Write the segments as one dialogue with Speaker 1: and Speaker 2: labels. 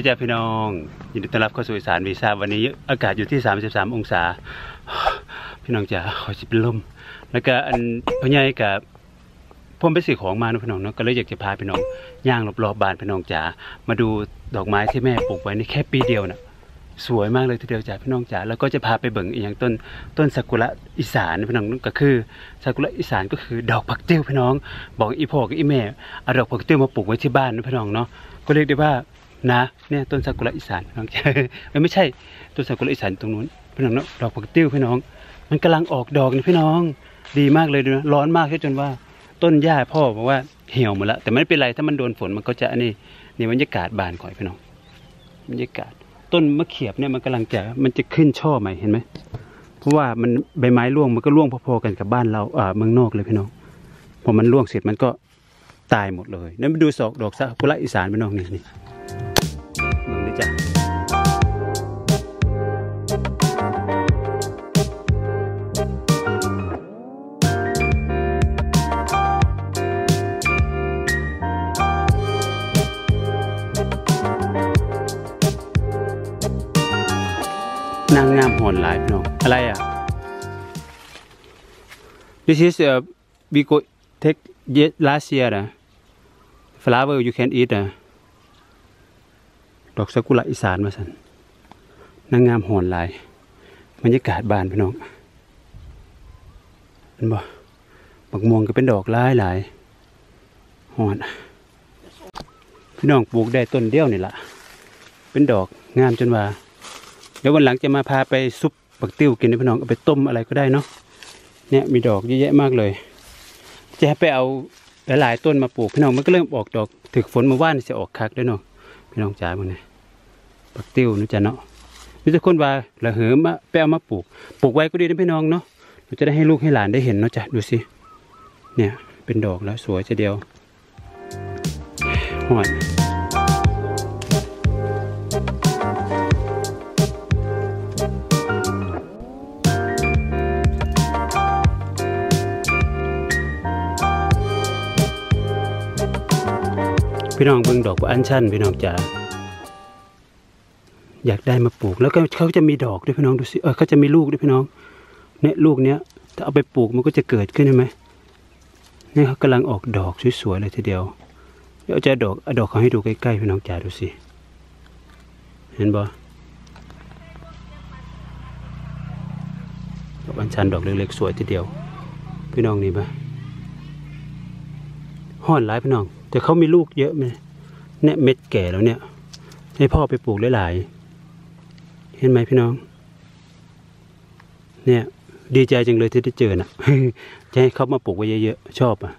Speaker 1: ดีจ้าพี่น้องยินดีต้อนรับเข้าสู่อีสานวีซ่าวันนี้อากาศอยู่ที่ 33 องศา พี่น้องจ๋าขอสิเป็นลม แล้วก็อันพ่อใหญ่กับผมไปซื้อของมาเนะพี่น้องเนาะก็เลยอยากจะพาพี่น้องย่างรอบๆบ้านพี่น้องจ๋ามาดูดอกไม้ที่แม่ปลูกไว้นี่แค่ปีเดียวน่ะสวยมากเลยทีเดียวจ้าพี่น้องจ๋าแล้วก็จะพาไปเบิ่งอีกอย่างต้นต้นซากุระอีสานพี่น้องก็คือซากุระอีสานก็คือดอกผักติ้วพี่น้อง บอกอีพ่อกับอีแม่เอาดอกผักติ้วมาปลูกไว้ที่บ้านนะพี่น้องเนาะก็เรียกได้ว่า นะเนี่ยต้นซากุระอีสานน้องจ๋าเอ้ยไม่ใช่ต้นซากุระอีสานตรงนู้นพี่น้องเนาะดอกผักติ้วพี่น้อง มันกำลังออกดอกนี่พี่น้อง ดีมากเลยด้วยนะร้อนมากจนว่าต้นหญ้าพ่อบอกว่าเหี่ยวหมดแล้วแต่ไม่เป็นไรถ้ามันโดนฝนมันก็จะนนี้นี่บรรยากาศบานก่อยพี่น้องบรรยากาศ ต้นมะเขียบเนี่ยมันกำลังจะมันจะขึ้นช่อใหม่เห็นไหมเพราะว่ามันใบไม้ร่วงมันก็ร่วงพอๆกันกับบ้านเราอ่าเมืองนอกเลยพี่น้องพอมันร่วงเสร็จมันก็ตายหมดเลยนั่นมาดูสอกดอกซากุระอีสานพี่น้องนี่นี่ นางงามหอนหลายพี่น้องอะไรอะ This is uh, we go take last year uh, flower you can eat uh, ดอกซากุระอีสานมาสันนางงามหอนหลายบรรยากาศบานพี่น้องเห็นบ่บักม่วงก็เป็นดอกหลายหลายหอนพี่น้องปลูกได้ต้นเดียวนี่ละเป็นดอกงามจนว่า เดี๋ยววันหลังจะมาพาไปซุปบักติ้วกินนะพี่น้องเอาไปต้มอะไรก็ได้เนาะเนี่ยมีดอกเยอะแยะมากเลย จะไปเอาหลายๆต้นมาปลูกพี่น้องมันก็เริ่มออกดอกถึกฝนมาว่านจะออกคักด้วยเนาะพี่น้องจ๋ามันเนี่ยบักติ้วนะจ๊ะเนาะมีแต่คนว่าละเหอมาไปเอามาปลูกปลูกไว้ก็ดีนะพี่น้องเนาะเราจะได้ให้ลูกให้หลานได้เห็นเนาะจ้ะดูสิเนี่ยเป็นดอกแล้วสวยจะเดียวหอน พี่น้องเบิ่งดอกอัญชันพี่น้องจ๋าอยากได้มาปลูกแล้วก็เขาจะมีดอกด้วยพี่น้องดูสิเออเขาจะมีลูกด้วยพี่น้องเนี่ยลูกเนี้ยถ้าเอาไปปลูกมันก็จะเกิดขึ้นใช่ไหมเนี่ยเขากำลังออกดอกสวยๆเลยทีเดียวเดี๋ยวจะดอกดอกเขาให้ดูใกล้ๆพี่น้องจ๋าดูสิเห็นบ่ดอกอัญชันดอกเล็กๆสวยทีเดียว พี่น้องนี่ปะห่อนหลายพี่น้อง แต่เขามีลูกเยอะไหมเนี่ยเม็ดแก่แล้วเนี่ย ให้พ่อไปปลูกหลายๆเห็นไหมพี่น้อง เนี่ย ดีใจจังเลยที่ได้เจอน่ะจะให้เขามาปลูกไว้เยอะๆชอบอะ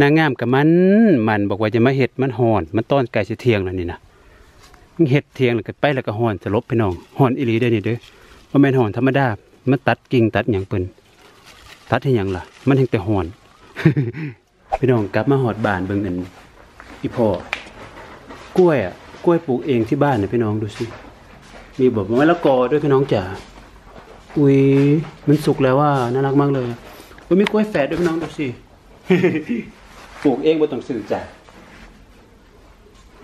Speaker 1: นางงามกับมันมันบอกว่าจะมาเห็ดมันหอน มันต้อนไก่สิเทียงแล้วนี่นะมันเห็ดเทียงแล้วก็ไปแล้วก็หอนจะลบพี่น้องหอนอีหลีได้อนี่เด้อว่าแม่นหอนธรรมดามันตัดกิ่งตัดอย่างเปิ้นตัดให้หยังล่ะ มันเห็นแต่หอน พี่น้องกลับมาหอดบ้านเบิ่งอันอีพ่อกล้วยอะกล้วยปลูกเองที่บ้านเนี่ยพี่น้องดูสิ มีแบบมะละกอด้วยพี่น้องจ๋า อุ้ยมันสุกแล้วว่าน่ารักมากเลยอุ้ยมีกล้วยแฝดด้วยพี่น้องดูสิ ปลูกเองบ่ต้องซื้อจ้ะ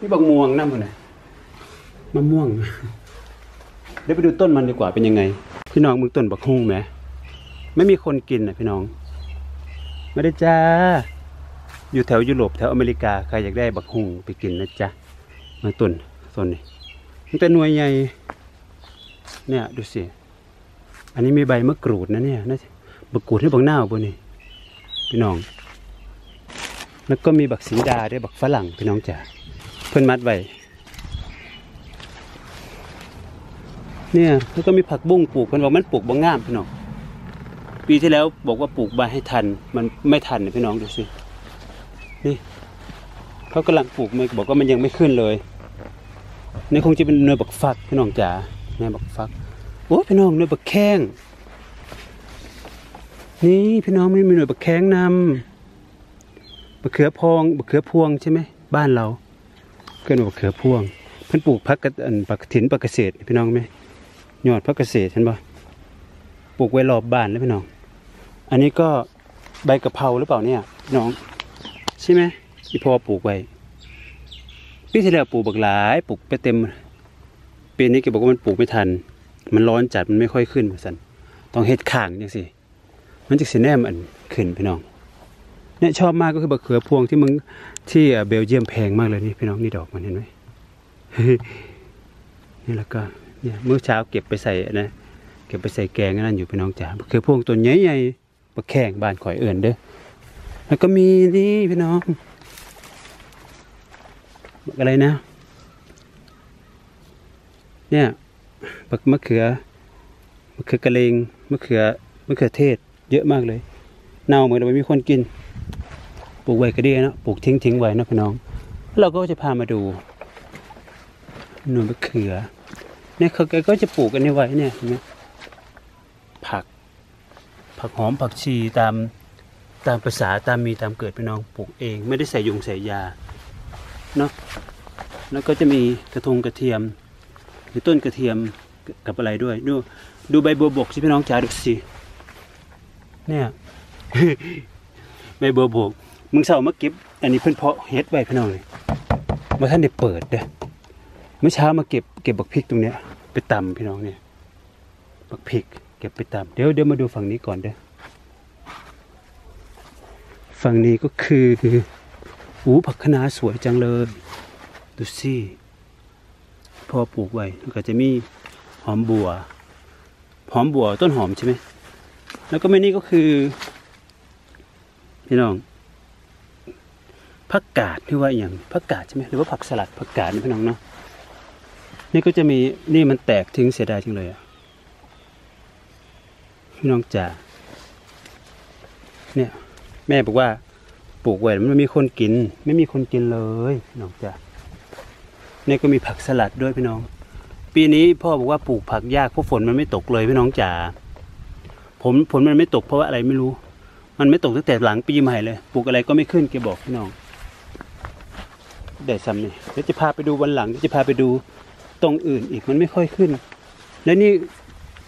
Speaker 1: นี่บักม่วงน้ำมันนะมะม่วง เดี๋ยวไปดูต้นมันดีกว่าเป็นยังไง พี่น้องมึงต้นบักฮุ่งไหม ไม่มีคนกินนะพี่น้อง ไม่ได้จ้า อยู่แถวยุโรปแถวอเมริกาใครอยากได้บักฮุงไปกินนะจ๊ะมาต้นต้นนี้มันเป็นหน่วยใหญ่เนี่ยดูสิอันนี้มีใบมะกรูดนะเนี่ยนะบักกรูดให้บักหน้าบนนี่พี่น้อง แล้วก็มีบักสีดาด้วยบักฝรั่งพี่น้องจ๋าเพิ่นมัดไว้เนี่ยแล้วก็มีผักบุ้งปลูกเพิ่นบอกมันปลูกบ่งามพี่น้องปีที่แล้วบอกว่าปลูกใบให้ทันมันไม่ทันนะพี่น้องดูสิ นี่เขากำลังปลูกมันบอกว่ามันยังไม่ขึ้นเลยนี่คงจะเป็นเนยบักฟักพี่น้องจ๋าเนยบักฟักโอ้พี่น้องเนยบักแข้งนี่พี่น้องไม่มีเนยบักแข้งนำบักเขือพองบักเขือพวงใช่ไหมบ้านเราเกินบักเขือพวง เพิ่นปลูกพักกระอันปักถิ่นปักเกษตรพี่น้องไหมยอดพักเกษตรเห็นปะปลูกไว้รอบบ้านแล้วพี่น้อง อันนี้ก็ใบกะเพราหรือเปล่าเนี่ยพี่น้อง ใช่ไหมที่พ่อปลูกไว้ปีที่แล้วปลูกบักหลายปลูกไปเต็มปีนี้แกบอกว่ามันปลูกไม่ทัน มันร้อนจัดมันไม่ค่อยขึ้นสันต้องเฮ็ดข้างจังสิมันจะสิแนมอันขึ้นพี่น้องเนี่ยชอบมากก็คือบักเขือพวงที่มึงที่เบลเยียมแพงมากเลยนี่พี่น้องนี่ดอกมันเห็นไหมนี่แล้วก็เนี่ยเมื่อเช้าเก็บไปใส่นะเก็บไปใส่แกงนั่นอยู่พี่น้องจ๋าบักเขือพวงตัวใหญ่ๆบักแข้งบานข่อยเอื่นเด้อ แล้วก็มีนี่พี่น้องอะไรนะ เนี่ยบักมะเขือมะเขือกระเลงมะเขือมะเขือเทศ เยอะมากเลยเน่าเหมือนไม่มีคนกิน ปลูกไว้ก็ดีนะปลูกทิ้งทิ้งไว้นะพี่น้อง เราก็จะพามาดูหน่วยมะเขือเนี่ยเขาก็จะปลูกกันในไว้เนี่ยเห็นไหมผัก ผักหอมผักชีตาม ตามภาษาตามมีตามเกิดพี่น้องปลูกเอง ไม่ได้ใส่ยุงใส่ยาเนาะแล้วก็จะมีกระทงกระเทียมหรือต้นกระเทียมกับอะไรด้วย ดูดูใบบัวบกสิพี่น้องจ๋าดูสิเนี่ยใบบัวบกมึงเสามาเก็บ อันนี้เพิ่นเพาะเฮ็ดไว้พี่น้องเลยมาท่านได้เปิดเด้อเมื่อเช้ามาเก็บเก็บบักพริกตรงเนี้ยไปตำพี่น้องเนี่ยบักพริก เก็บไปตำเดี๋ยวเดี๋ยวมาดูฝั่งนี้ก่อนเด้อ ฝั่งนี้ก็คืออูผักคะน้าสวยจังเลย ดูสิพอปลูกไว้แล้วก็จะมีหอมบัว หอมบัวต้นหอมใช่ไหม แล้วก็ไม่นี่ก็คือ พี่น้องผักกาดหรือว่าอย่างผักกาดใช่ไหมหรือว่าผักสลัดผักกาดนี่พี่น้องเนาะนี่ก็จะมีนี่มันแตกทิ้งเสียดายจังเลยอะพี่น้องจ๋าเนี่ย แม่บอกว่าปลูกไว้มันไม่มีคนกิน ไม่มีคนกินเลยน้องจ๋าเนี่ก็มีผักสลัดด้วยพี่น้อง ปีนี้พ่อบอกว่าปลูกผักยากเพราะฝนมันไม่ตกเลยพี่น้องจ๋าผมฝนมันไม่ตกเพราะว่าอะไรไม่รู้ มันไม่ตกตั้งแต่หลังปีใหม่เลยปลูกอะไรก็ไม่ขึ้นแกบอกพี่น้องเดี๋ยวซ้ำนี่เดี๋ยวจะพาไปดูวันหลังเดี๋ยวจะพาไปดูตรงอื่นอีกมันไม่ค่อยขึ้น แล้วนี่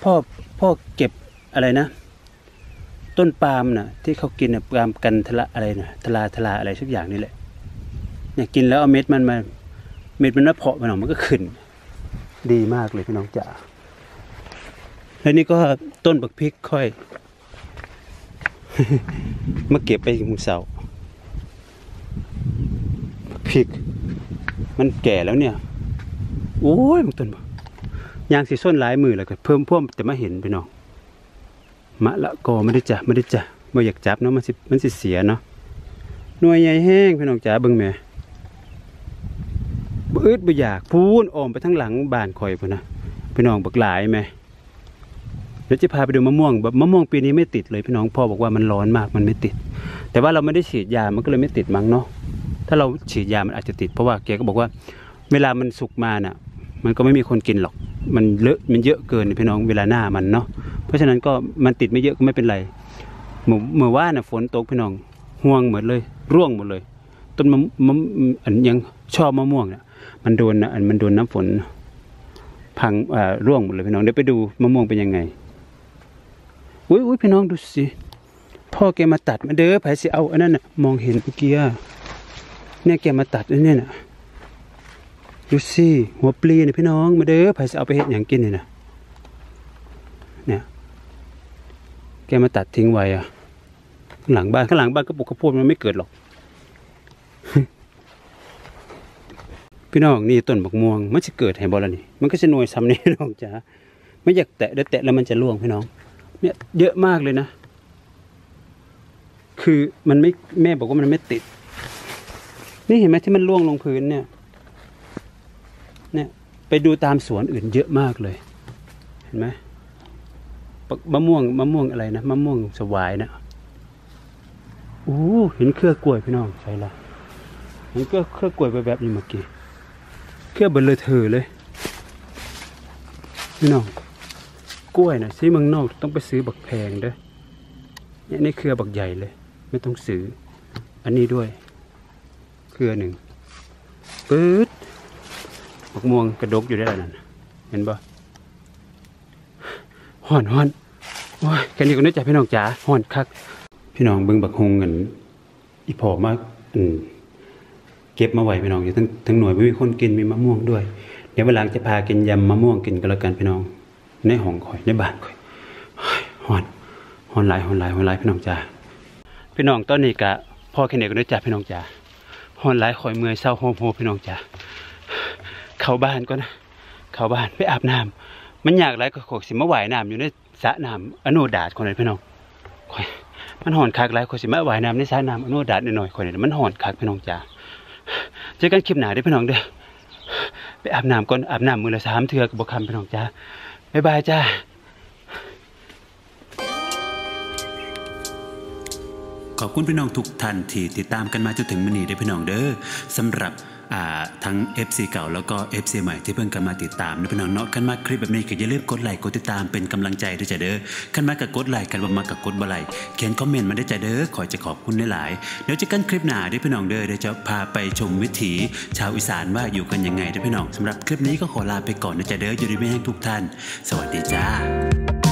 Speaker 1: พ่อพ่อเก็บอะไรนะ ต้นปาล์มน่ะที่เขากินน่ะปาล์มกันทละอะไรนะทลาทลาอะไรสักอย่างนี่แหละเนี่ยกินแล้วเอาเม็ดมันมาเม็ดมันน่ะเพาะมันออกมันก็ขึ้น ดีมากเลยพี่น้องจ๋าแล้วนี่ก็ต้นบักพริกค่อยมาเก็บไปมุงเสาพริก มันแก่แล้วเนี่ย โอ้ยมันต้นบ่ยางสีส้นหลายมือแล้วก็เพิ่มพ่วมแต่ไมาเห็นไปน้อง มะละกอไม่ได้จ้ะไม่ได้จ้ะไม่อยากจับเนาะมันสิมันสิเสียเนาะหน่วยใหญ่แห้งพี่น้องจ๋าเบิ่งแม่บ่อึดบ่อยากพูนออมไปทั้งหลังบ้านข่อยพุ่นนะพี่น้องบักหลายแหม่เดี๋ยวจะพาไปดูมะม่วงแบบมะม่วงปีนี้ไม่ติดเลยพี่น้องพ่อบอกว่ามันร้อนมากมันไม่ติด แต่ว่าเราไม่ได้ฉีดยามันก็เลยไม่ติดมั้งเนาะถ้าเราฉีดยามันอาจจะติด เพราะว่าแกก็บอกว่า เวลามันสุกมาน่ะ มันก็ไม่มีคนกินหรอก มันเลอะมันเยอะเกินพี่น้องเวลาหน้ามันเนาะ เพราะฉะนั้นก็มันติดไม่เยอะก็ไม่เป็นไรเมื่อเมื่อว่าน่ะฝนตกพี่น้องห่วงหมดเลย ร่วงหมดเลย ต้นมะมะอันยังชอบมะม่วงเนี่ยมันโดนนะอันมันโดนน้ำฝนพังอ่าร่วงหมดเลยพี่น้องเดี๋ยวไปดูมะม่วงเป็นยังไงอุ้ยอุ้ยพี่น้องดูสิพ่อแกมาตัดมาเด้อไผสิเอาอันนั้นน่ะมองเห็นเมื่อกี้เนี่ยแกมาตัดอันเนี้ยน่ะดูสิหัวปลีนี่พี่น้องมาเด้อไผสิเอาไปเฮ็ดหยังกินเนี่ยน่ะเนี่ย แกมาตัดทิ้งไว้อะข้างหลังบ้านข้างหลังบ้านก็ปลูกข้าวโพดมันไม่เกิดหรอก พี่น้องนี่ต้นบักม่วง มันจะเกิดให้บ่ล่ะนี่ มันก็จะหน่วยซ้ำนี่น้องจ๋าไม่อยากแตะเดี๋ยวแตะแล้วมันจะร่วงพี่น้อง เนี่ยเยอะมากเลยนะ คือมันไม่แม่บอกว่ามันไม่ติด นี่เห็นไหมที่มันร่วงลงพื้นเนี่ย เนี่ยไปดูตามสวนอื่นเยอะมากเลย เห็นไหม มะม่วงมะม่วงอะไรนะมะม่วงสวายนะโอ้เห็นเครือกล้วยพี่น้องใช่ละเห็นเครือเครือกล้วยไปแบบนี้เมื่อกี้เครือเบลเลยเธอเลย พี่น้องกล้วยนะซื้อเมืองนอกต้องไปซื้อบักแพงเด้อเนี่ยนี่เครือบักใหญ่เลย ไม่ต้องซื้ออันนี้ด้วย เครือหนึ่งปื๊ดบักม่วงกระดกอยู่ได้แล้วนั่นเห็นปะ ห่อนห่อนโอ้ยแค่นี้ก็นึกใจพี่น้องจ๋าห่อนคัก พี่น้องเบิ่งบักฮงเงินอีพอมากอืมเก็บมาไว้พี่น้องอยู่ทั้งทั้งหน่วยไม่มีคนกินมีมะม่วงด้วย เดี๋ยววันหลังจะพากินยำมะม่วงกินกันแล้วกันพี่น้องในห้องข่อยในบ้านข่อยเฮ้อนฮอนหลายฮอนหลายฮอนหลายพี่น้องจ้าพี่น้องตอนนี้กะพ่อแค่ไหนก็ได้จ้าพี่น้องจ้าฮอนหลายข่อยเมื่อยเศร้าโฮมโฮพี่น้องจ้าเข้าบ้านก็นะเข้าบ้านไปอาบน้ำ มันอยากไรก็ขอกสิมาว่ายน้ำอยู่ในสระน้ำอโนดาตคนนั้นพี่น้องข่อยมันหอนคักไรข่อยสิมาว่ายน้ำในสระน้ำอโนดาตหน่อยๆข่อยนี่มันหอนคักพี่น้องจ้าเจอกันคลิปหน้าเด้พี่น้องเด้อไปอาบน้ำก่อนอาบน้ำมือละสามเทือกบบคำพี่น้องจ้าบ๊ายบายจ้าขอบคุณพี่น้องทุกท่านที่ติดตามกันมาจนถึงมื้อนี้ได้พี่น้องเด้อสำหรับ ทั้ง FC เก่าแล้วก็ FC ใหม่ที่เพิ่งกันมาติดตามนะพี่น้องเนาะกันมาคลิปแบบนี้ก็อย่าลืมกดไลค์กดติดตามเป็นกำลังใจด้วยจ้ะเด้อกันมากับกดไลค์กันบมากับกดบไลค์เขียนคอมเมนต์มาได้จ้ะเด้อขอจะขอบคุณหลายๆเดี๋ยวจะกันคลิปหน้าด้อพี่น้องเด้อเดี๋ยวจะพาไปชมวิถีชาวอีสานว่าอยู่กันยังไงด้อพี่น้องสำหรับคลิปนี้ก็ขอลาไปก่อนนะจ้ะเด้ออยู่ดีไม่แห้งทุกท่าน สวัสดีจ้า